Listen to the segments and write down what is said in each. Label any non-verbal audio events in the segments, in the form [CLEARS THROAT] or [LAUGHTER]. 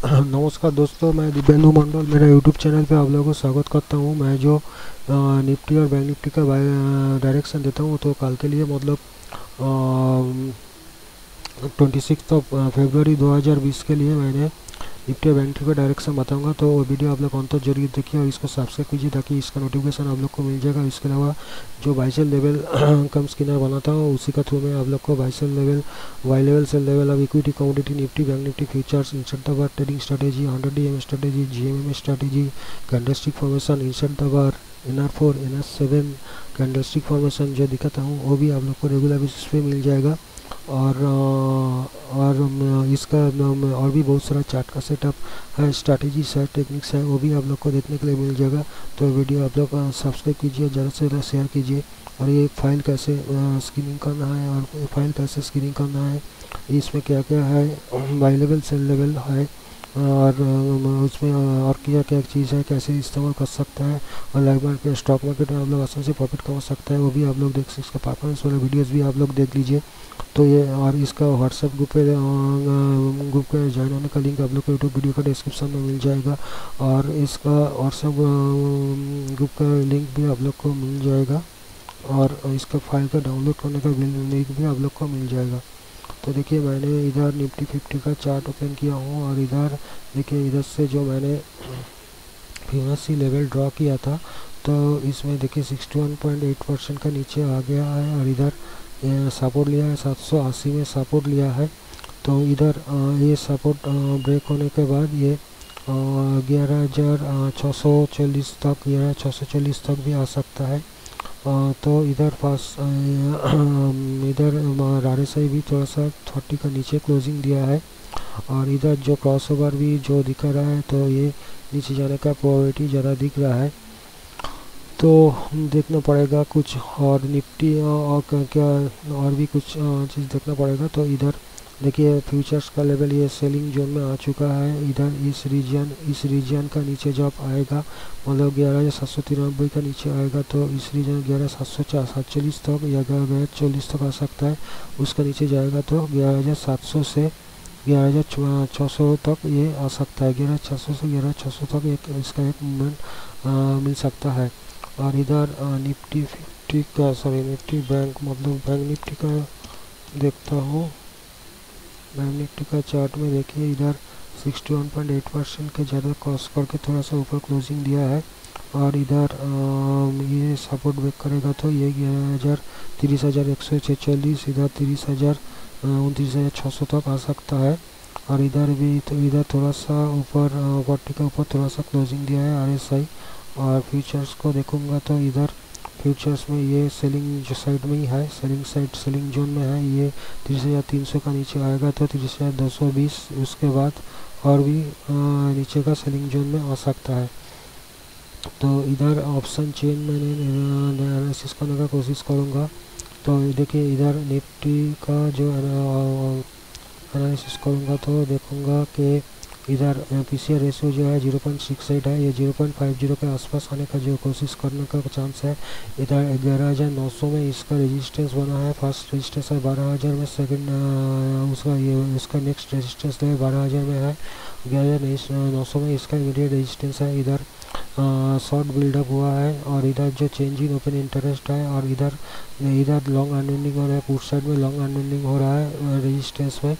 [COUGHS] नमस्कार दोस्तों, मैं दिव्येंदु मंडल, मेरा यूट्यूब चैनल पे आप लोगों को स्वागत करता हूँ। मैं जो निफ्टी और बैंक निफ्टी का डायरेक्शन देता हूँ तो कल के लिए मतलब ट्वेंटी सिक्स ऑफ़ फेबर दो हज़ार बीस के लिए मैंने निफ्टी बैंक का डायरेक्शन बताऊँगा तो वो वीडियो आप लोग अंत ज़रूर देखिए और इसको सब्सक्राइब कीजिए ताकि इसका नोटिफिकेशन आप लोग को मिल जाएगा। इसके अलावा जो बाइसेल लेवल [CLEARS THROAT] कम स्किनर बनाता हूँ, उसी का थ्रू मैं आप लोग को buy sell level buy level sell level of equity commodity Nifty bank Nifty futures instant trading strategy hundred D M strategy G M M strategy candlestick formation instant N R four N R seven candlestick formation जो दिखाता हूँ, वो भी आप लोग को regular basis पे मिल जाएगा। और और इसका और भी बहुत सारा चार्ट का सेटअप है स्ट्रैटेजीज है टेक्निक्स है, वो भी आप लोग को देखने के लिए मिल जाएगा। तो वीडियो आप लोग सब्सक्राइब कीजिए, ज़्यादा से ज़्यादा शेयर कीजिए। और ये फ़ाइल कैसे स्क्रीनिंग करना है, और फ़ाइल कैसे स्क्रीनिंग करना है, इसमें क्या क्या है बाई लेवल सेल लेवल है और उसमें और क्या क्या चीज़ है, कैसे इस्तेमाल कर सकता है, और लाइव मार्केट, स्टॉक मार्केट में आप लोग आसान से प्रॉफिट कमा सकते हैं, वो भी आप लोग देख सकते हैं परफॉर्मेंस वाले वीडियोज़ भी आप लोग देख लीजिए। तो ये, और इसका व्हाट्सएप ग्रुप पे ग्रुप का ज्वाइन होने का लिंक आप लोग को यूट्यूब वीडियो का डिस्क्रिप्शन में मिल जाएगा, और इसका व्हाट्सएप ग्रुप का लिंक भी आप लोग को मिल जाएगा, और इसका फ़ाइल का डाउनलोड करने का लिंक भी आप लोग को मिल जाएगा। तो देखिए, मैंने इधर निफ्टी फिफ्टी का चार्ट ओपन किया हूँ और इधर देखिए, इधर से जो मैंने फिमेसी लेवल ड्रॉ किया था तो इसमें देखिए 61.8 परसेंट का नीचे आ गया है और इधर सपोर्ट लिया है 780 में सपोर्ट लिया है। तो इधर ये सपोर्ट ब्रेक होने के बाद ये ग्यारह हज़ार छः सौ चालीस तक, ग्यारह छः सौ चालीस तक भी आ सकता है। तो इधर पास [CLEARS THROAT] इधर रारेसाई भी थोड़ा सा थर्टी का नीचे क्लोजिंग दिया है। और इधर जो क्रॉस ओवर भी जो दिखा रहा है तो ये नीचे जाने का प्रोबेबिलिटी ज़्यादा दिख रहा है। तो देखना पड़ेगा कुछ और निफ्टी और क्या और भी कुछ चीज़ देखना पड़ेगा। तो इधर देखिए फ्यूचर्स का लेवल ये सेलिंग जोन में आ चुका है। इधर इस रीजन इस रीजन का नीचे जब आएगा मतलब ग्यारह हज़ार सात सौ तिरानबे का नीचे आएगा तो इस रीजन ग्यारह, सात सौ सातचल्लिस तक या ग्यारह हज़ार चालीस तक आ सकता है। उसका नीचे जाएगा तो ग्यारह हज़ार सात सौ से ग्यारह हज़ार छः सौ तक ये आ सकता है। ग्यारह छः सौ से ग्यारह छः सौ तक एक, इसका एक मूवमेंट मिल सकता है। और इधर निफ्टी, फिफ्टी का सॉरी निफ्टी बैंक मतलब बैंक निफ्टी का देखता हूँ। बैंक का चार्ट में देखिए, इधर 61.8 परसेंट के ज़्यादा क्रॉस करके थोड़ा सा ऊपर क्लोजिंग दिया है और इधर ये सपोर्ट ब्रेक करेगा तो ये हज़ार तीस हज़ार एक सौ छचालीस, इधर तीस हज़ार उनतीस हज़ार छः सौ तक आ सकता है और इधर भी तो इधर थोड़ा सा ऊपर फोर्टी के ऊपर थोड़ा सा क्लोजिंग दिया है RSI और फ्यूचर्स को देखूँगा तो इधर फ्यूचर्स में ये सेलिंग जो साइड में ही है सेलिंग साइड सेलिंग जोन में है, ये तीस हज़ार तीन सौ का नीचे आएगा तो तीस हज़ार दो सौ बीस उसके बाद और भी नीचे का सेलिंग जोन में आ सकता है। तो इधर ऑप्शन चेन मैंने एनालिसिस करने का कोशिश करूँगा। तो देखिए इधर निफ्टी का जो एनालिसिस करूँगा तो देखूँगा कि इधर पी सी रेशियो जो है, ज़ीरो पॉइंट सिक्स एट है। ये ज़ीरो पॉइंट फाइव ज़ीरो के आसपास आने का जो कोशिश करने का चांस है, इधर ग्यारह हज़ार नौ सौ में इसका रेजिस्टेंस बना है। फ़र्स्ट रेजिस्टेंस है बारह हज़ार में सेकंड उसका ये उसका नेक्स्ट रेजिस्टेंस जो है बारह हज़ार में है। ग्यारह हज़ार नौ सौ में इसका इमीडिएट रेजिस्टेंस है। इधर शॉर्ट बिल्डअप हुआ है और इधर जो चेंज इन ओपन इंटरेस्ट है और इधर इधर लॉन्ग अनविंडिंग हो रहा है। पुट साइड में लॉन्ग अनविंडिंग हो रहा है रेजिस्टेंस में।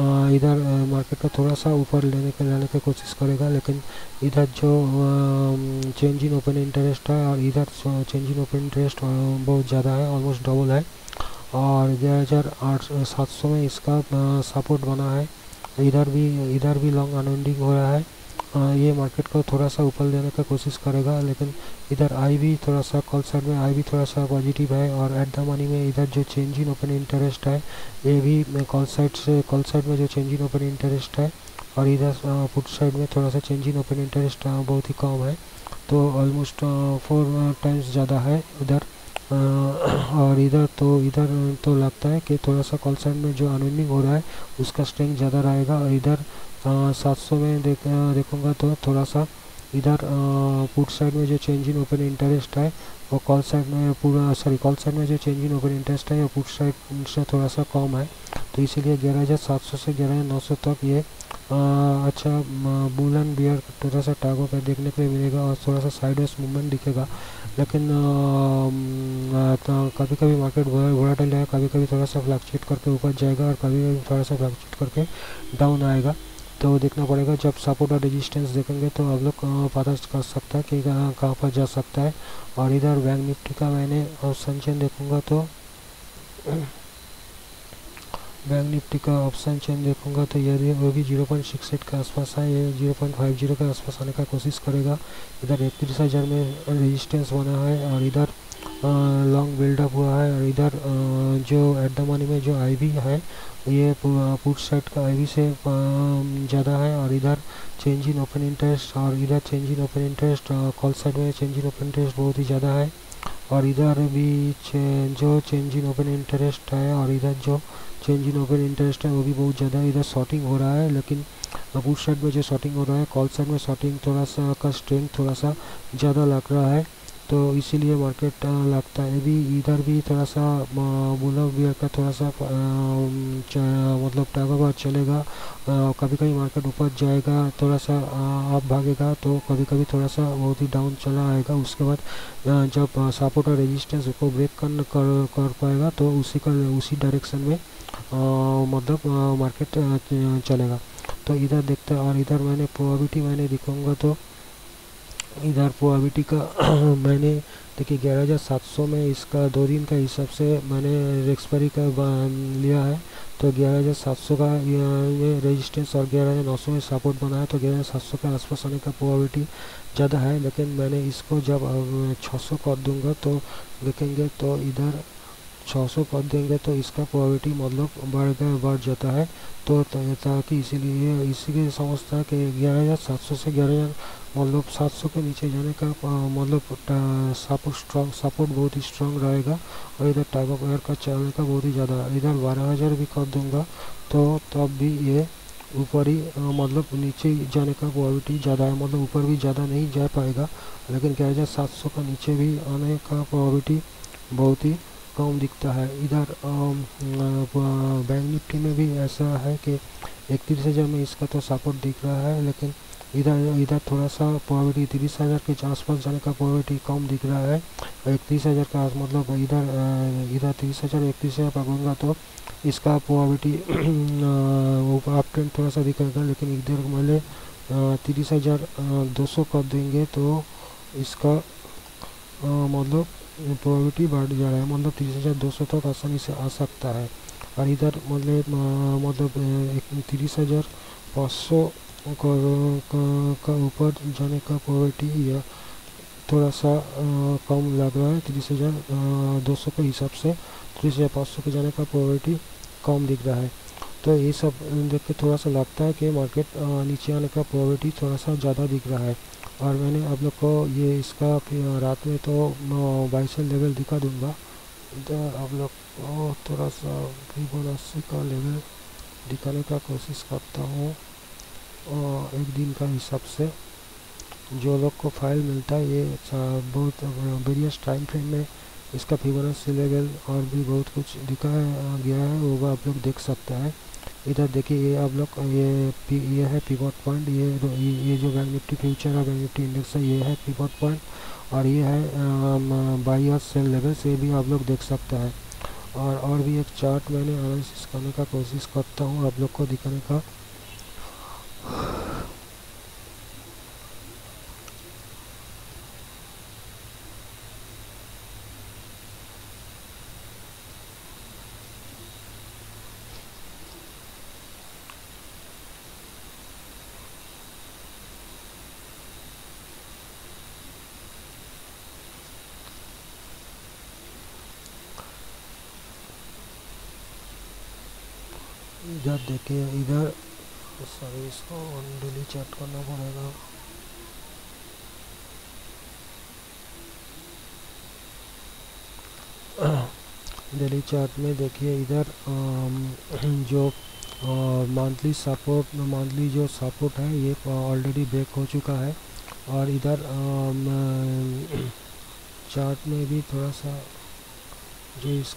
इधर मार्केट का थोड़ा सा ऊपर लेने के, लाने की कोशिश करेगा, लेकिन इधर जो चेंज इन ओपन इंटरेस्ट है और इधर चेंज इन ओपन इंटरेस्ट बहुत ज़्यादा है ऑलमोस्ट डबल है। और ग्यारह हज़ार आठ, सात सौ में इसका सपोर्ट बना है। इधर भी इधर भी लॉन्ग अनविंडिंग हो रहा है। ये मार्केट को थोड़ा सा ऊपर लेने का कोशिश करेगा, लेकिन इधर आई भी थोड़ा सा कॉल साइड में आई भी थोड़ा सा पॉजिटिव है और एट द मनी में इधर जो चेंज इन ओपन इंटरेस्ट है, ये भी कॉल साइड से कॉल साइड में जो चेंज इन ओपन इंटरेस्ट है और इधर पुट साइड में थोड़ा सा चेंज इन ओपन इंटरेस्ट बहुत ही कम है। तो ऑलमोस्ट फोर टाइम्स ज़्यादा है उधर। और इधर तो इधर तो लगता है कि थोड़ा सा कॉल साइड में जो अनविनिंग हो रहा है, उसका स्ट्रेंथ ज़्यादा रहेगा और इधर सात सौ में देख देखूँगा तो थोड़ा सा। इधर पुट साइड में जो चेंज इन ओपन इंटरेस्ट है वो कॉल साइड में पूरा सॉरी कॉल साइड में जो चेंज इन ओपन इंटरेस्ट है वो पुट साइड से थोड़ा सा कम है। तो इसीलिए ग्यारह हज़ार सात सौ से ग्यारह हज़ार नौ सौ तक ये आ, अच्छा बुलन बियर थोड़ा सा टागो पे देखने को मिलेगा और थोड़ा सा साइडवेज मूवमेंट दिखेगा। लेकिन तो कभी कभी मार्केट वोलाटाइल है कभी कभी थोड़ा सा फ्लक्चुएट करके ऊपर जाएगा और कभी कभी थोड़ा सा फ्लक्चुएट करके डाउन आएगा। तो देखना पड़ेगा, जब सपोर्ट और रेजिस्टेंस देखेंगे तो आप लोग पता कर सकता है कि कहाँ पर जा सकता है। और इधर बैंक निफ्टी का मैंने ऑप्शन देखूँगा तो बैंक निफ्टी का ऑप्शन चेन देखूँगा तो [CLEARS THROAT] ये वो भी ज़ीरो पॉइंट सिक्स एट के आसपास है ये ज़ीरो पॉइंट फाइव ज़ीरो के आसपास आने का कोशिश करेगा। इधर इकतीस हज़ार में रेजिस्टेंस बना है और इधर लॉन्ग बिल्डअप हुआ है और इधर जो एट द मनी में जो आईवी है ये पुट साइड का आईवी से ज़्यादा है और इधर चेंज इन ओपन इंटरेस्ट और इधर change in open interest call side में चेंज इन ओपन इंटरेस्ट बहुत ही ज़्यादा है। और इधर भी जो चेंज इन ओपन इंटरेस्ट है और इधर जो चेंज इन ओपन इंटरेस्ट है वो भी बहुत ज़्यादा इधर शॉर्टिंग हो रहा है, लेकिन पुट साइड में जो शॉर्टिंग हो रहा है कॉल साइड में शॉर्टिंग थोड़ा सा, का स्ट्रेंथ थोड़ा सा ज़्यादा लग रहा है। तो इसीलिए मार्केट लगता है। भी इधर भी थोड़ा सा बुला बियर का थोड़ा सा मतलब टागा चलेगा कभी कभी मार्केट ऊपर जाएगा थोड़ा सा आप भागेगा तो कभी कभी थोड़ा सा बहुत ही डाउन चला आएगा। उसके बाद जब सपोर्ट और रेजिस्टेंस को ब्रेक कर कर, कर पाएगा तो उसी का उसी डायरेक्शन में मतलब मार्केट चलेगा। तो इधर देखते हैं और इधर मैंने प्रोबेबिलिटी मैंने दिखाऊँगा तो इधर प्रोबेबिलिटी का, [CLEARS THROAT] मैंने, देखिए, ग्यारह हज़ार सात सौ में इसका दो दिन का हिसाब से मैंने रेक्सपरी का लिया है। तो ग्यारह हज़ार सात सौ का, ये रेजिस्टेंस और ग्यारह हज़ार नौ सौ में सपोर्ट बना है तो ग्यारह हज़ार सात सौ के आसपास आने का प्रोबेबिलिटी ज़्यादा है। लेकिन मैंने इसको जब छः सौ कर दूँगा तो देखेंगे तो इधर 600 कर देंगे तो इसका प्रोबेबिलिटी मतलब बढ़ बढ़ जाता है। तो ताकि इसीलिए इसीलिए समझता है कि ग्यारह हज़ार सात सौ से ग्यारह हज़ार मतलब सात सौ के नीचे जाने का मतलब सपोर्ट स्ट्रॉन्ग सपोर्ट बहुत ही स्ट्रॉन्ग रहेगा। और इधर टाइप ऑफ़ एयर का चलने का बहुत ही ज़्यादा, इधर बारह हज़ार भी कर दूँगा। तो तब भी ये ऊपर ही मतलब नीचे जाने का प्रोबेबिलिटी ज़्यादा है मतलब ऊपर भी ज़्यादा नहीं जा पाएगा। लेकिन ग्यारह हज़ार सात सौ का नीचे भी आने का प्रोबेबिलिटी बहुत ही कम दिखता है। इधर बैंक निफ्टी में भी ऐसा है कि इकतीस हज़ार में इसका तो सपोर्ट दिख रहा है, लेकिन इधर इधर थोड़ा सा प्रोबेबिलिटी तीस हज़ार के आसपास जाने का प्रोबेबिलिटी कम दिख रहा है। इकतीस हज़ार का मतलब इधर इधर तीस हज़ार इकतीस हज़ार पकड़ूँगा तो इसका प्रोबेबिलिटी अप ट्रेंड थोड़ा सा दिखेगा, लेकिन इधर मैंने तीस हज़ार दो सौ कर देंगे तो इसका मतलब प्रोबेबिलिटी बढ़ जा रहा है मतलब तीस हज़ार दो सौ तक आसानी से आ सकता है। और इधर मतलब मतलब तीस हज़ार पाँच सौ का ऊपर जाने का प्रोबेबिलिटी या थोड़ा सा कम लग रहा है, तीस हज़ार दो सौ के हिसाब से तीस हज़ार पाँच सौ के जाने का प्रोबेबिलिटी कम दिख रहा है। तो ये सब देख के थोड़ा सा लगता है कि मार्केट नीचे आने का प्रोबेबिलिटी थोड़ा सा ज़्यादा दिख रहा है। और मैंने आप लोग को ये इसका रात में तो बाईसल लेवल दिखा दूँगा। तो आप लोग को थोड़ा सा फिबोनाची का लेवल दिखाने का कोशिश करता हूँ। एक दिन का हिसाब से जो लोग को फ़ाइल मिलता है, ये बहुत वेरियस टाइम फ्रेम में इसका फिबोनाची लेवल और भी बहुत कुछ दिखाया गया है, वो आप लोग देख सकते हैं। इधर देखिए ये आप लोग, ये ये है पिवट पॉइंट ये ये जो बैंक निफ्टी फ्यूचर और बैंक निफ्टी इंडेक्स है, ये है पिवट पॉइंट और ये है बाई और सेल लेवल से भी आप लोग देख सकते हैं। और और भी एक चार्ट मैंने एनालिसिस करने का कोशिश करता हूँ आप लोग को दिखाने का। इधर देखिए इधर सॉरी इसको डेली चेक करना पड़ेगा। [COUGHS] डेली चार्ट में देखिए इधर जो मंथली सपोर्ट मंथली जो सपोर्ट है ये ऑलरेडी ब्रेक हो चुका है। और इधर [COUGHS] चार्ट में भी थोड़ा सा जो इस